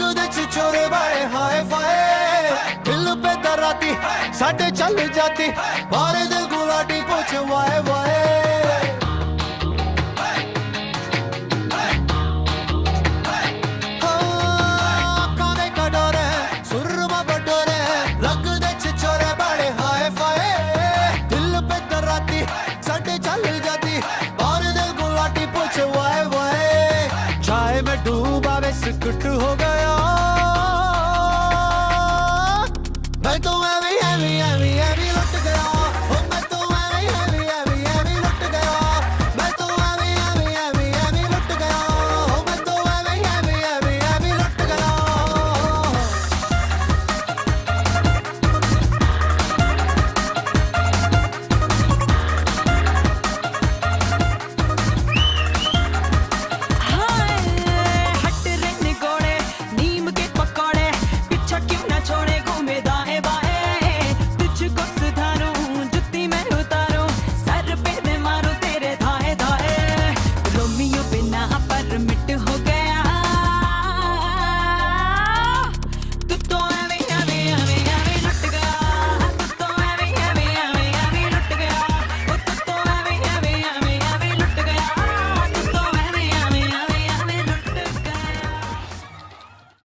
चोरे बाए हाए फाए। दिल पे दराती साढ़े चल जाती। बारे दिल गुलाटी पूछ, वाए वाए। हाँ, डूबा हो गया। ഭാരമിട്ട്